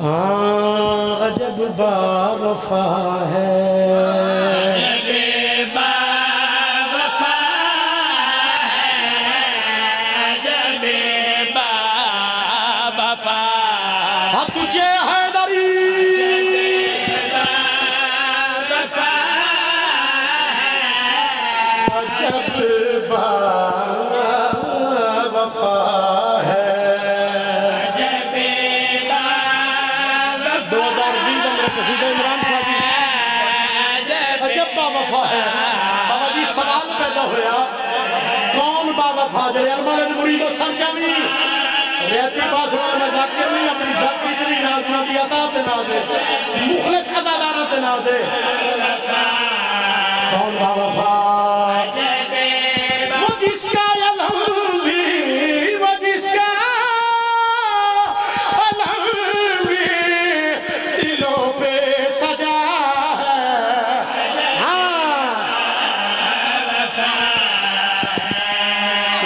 हाँ अजब बावफा है। हाँ। तुझे दो हज़ार मेरे कसीदे इमरान शाह जी। अजब बावफा है बाबा जी, सवाल पैदा होया। कौन बावफा जेड़े अरमान दे मुरीदो समझावी रहती पास वाला मैं जाकिर नहीं, अपनी जाकिर इतनी नाज ना दिया था ते नाजे मुखलिस अजादारा ते नाज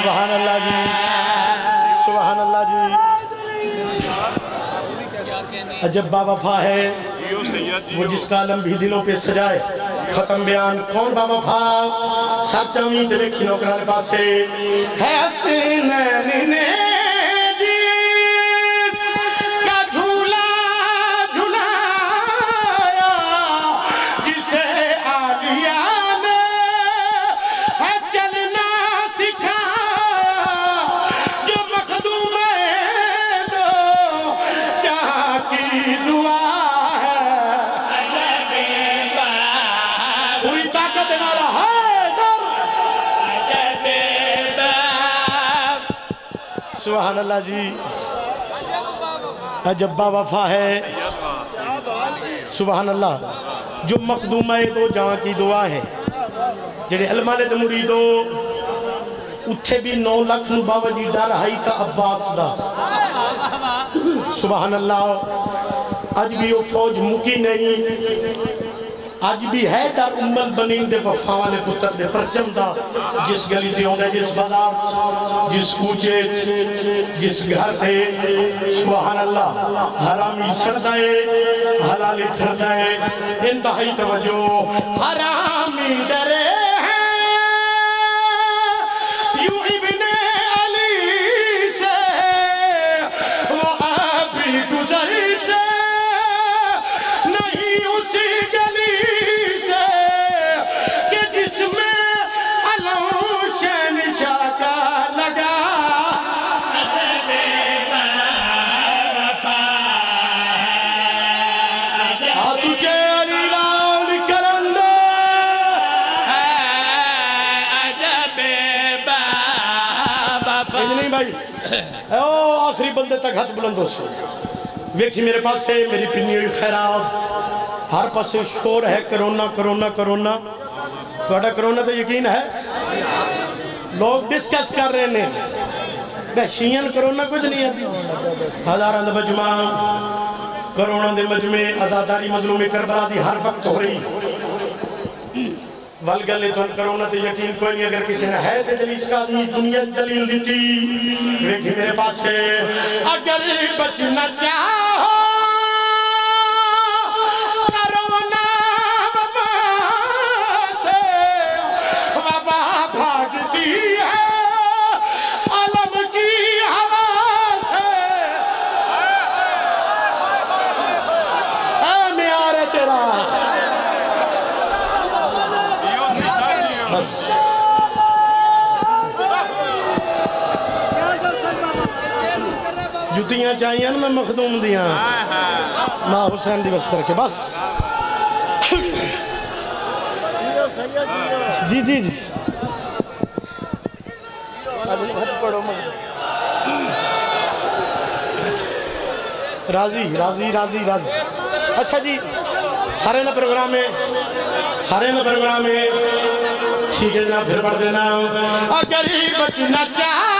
सुबहान अल्लाह जी। सुबहान अल्लाह जी। अजब बाबा है। वो जिसका आलम भी दिलों पे सजाए। खत्म बयान। कौन बाबा फा? चावी उम्मीद वेखी नौकरा पासे है। हसीन सुबह अल्लाह जी अजब्बा वफा है। सुबह अल्लाह जो मखदूम है तो जहाँ की दुआ है। जेडे अलमा ने मुरीदो उत्थे भी नौ लख बाबा जी डर आई तो अब्बास का सुबह अल्लाह अज भी वो फौज मुकी नहीं। ਅੱਜ ਵੀ ਹੈ ਡਰ ਉਮਲ ਬਨੀਨ ਦੇ ਵਫਾ ਵਾਲੇ ਪੁੱਤਰ ਦੇ ਪਰਚਮ ਦਾ ਜਿਸ ਗਲੀ ਤੇ ਆਉਂਦਾ ਜਿਸ ਬਾਜ਼ਾਰ 'ਚ, ਜਿਸ ਕੂਚੇ 'ਚ, ਜਿਸ ਘਰ ਤੇ ਸੁਭਾਨ ਅੱਲਾ ਹਰਾਮੀ ਸੜਦਾ ਏ ਹਲਾਲੀ ਫਿਰਦਾ ਏ ਇੰਤਹਾਈ ਤਵੱਜੋ ਹਰਾਮੀ भाई ओ, आखिरी बंदे तक हाथ बुलंद हो वेखी मेरे पास है, मेरी पिन्नी हुई खैरात। हर पासे शोर है, कोरोना कोरोना कोरोना। थोड़ा कोरोना तो यकीन है? लोग डिस्कस कर रहे मैं शियन कोरोना कुछ नहीं आती। हज़ारों का मजमा कोरोना के मजमे, आजादारी मजलूम करबला दी हर वक्त हो रही। वल गल तो करोना तो यकीन कोई नहीं, अगर किसी ने है तो दलील का दुनिया दलील दी देखी मेरे पास अगर बचना बस। जुतियाँ चाहिए मैं मखदूम दिया। माँ हुसैन दिवस रखे बस। जी जी जी। राज़ी राज़ी राज़ी राज़ी। अच्छा जी, सारे ना प्रोग्राम है, सारे ना प्रोग्राम है। ठीक है ना फिर पड़ देना। अगर बचना चाहो